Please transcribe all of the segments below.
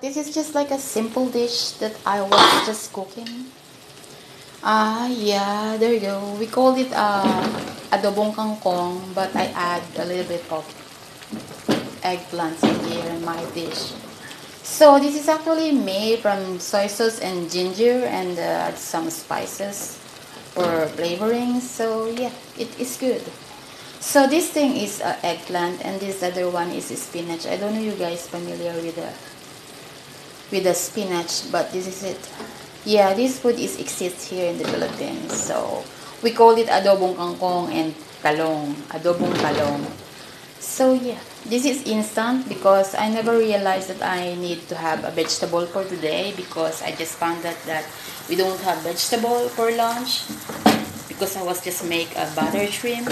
this is just like a simple dish that I was just cooking. Ah, yeah, there you go. We call it uh, adobong kangkong, but I add a little bit of eggplants in here in my dish. So this is actually made from soy sauce and ginger and uh, some spices for flavoring. So yeah, it is good. So this thing is uh, eggplant and this other one is spinach. I don't know you guys familiar with the with the spinach, but this is it. Yeah, this food is exists here in the Philippines. So, we call it adobong kangkong and talong. Adobong talong. So, yeah. This is instant because I never realized that I need to have a vegetable for today because I just found that, that we don't have vegetable for lunch because I was just make a butter shrimp.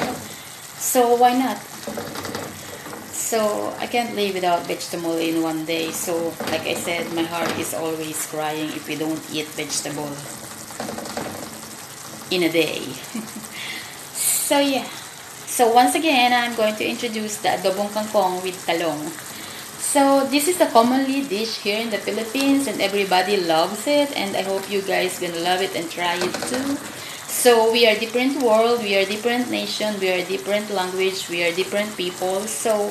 So, why not? So, I can't live without vegetable in one day. So, like I said, my heart is always crying if we don't eat vegetable in a day. so, yeah. So, once again, I'm going to introduce the adobong kangkong with talong. So, this is a commonly dish here in the Philippines and everybody loves it. And I hope you guys gonna love it and try it too. So we are different world, we are different nation, we are different language, we are different people. So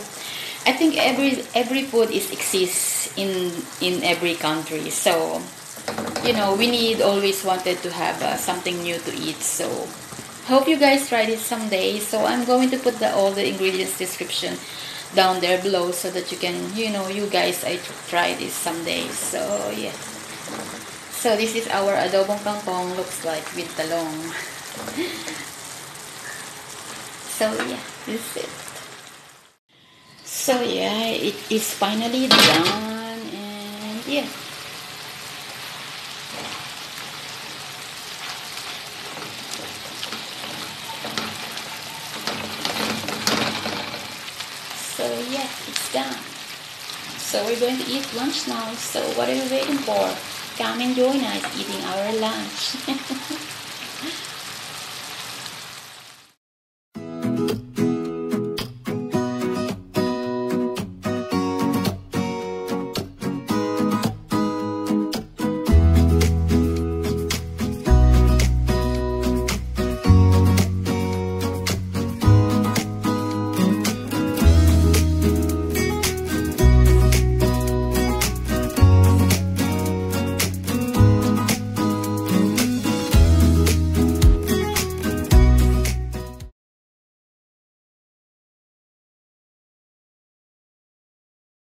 I think every every food is exists in in every country. So you know we need always wanted to have uh, something new to eat. So hope you guys try this someday. So I'm going to put the, all the ingredients description down there below so that you can you know you guys I try this someday. So yeah. So this is our adobong kangkong looks like with talong. so yeah, this is it. So yeah, it is finally done and yeah. So yeah, it's done. So we're going to eat lunch now. So what are you waiting for? Come and join us eating our lunch.